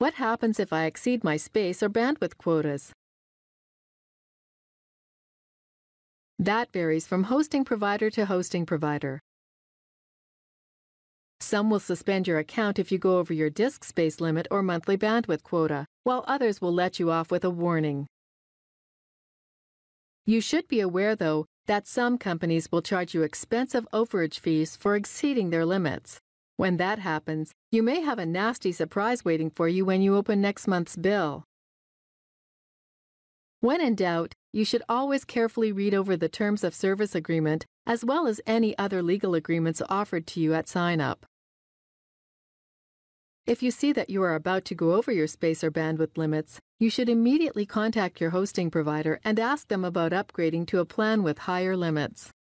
What happens if I exceed my space or bandwidth quotas? That varies from hosting provider to hosting provider. Some will suspend your account if you go over your disk space limit or monthly bandwidth quota, while others will let you off with a warning. You should be aware, though, that some companies will charge you expensive overage fees for exceeding their limits. When that happens, you may have a nasty surprise waiting for you when you open next month's bill. When in doubt, you should always carefully read over the Terms of Service Agreement as well as any other legal agreements offered to you at sign up. If you see that you are about to go over your space or bandwidth limits, you should immediately contact your hosting provider and ask them about upgrading to a plan with higher limits.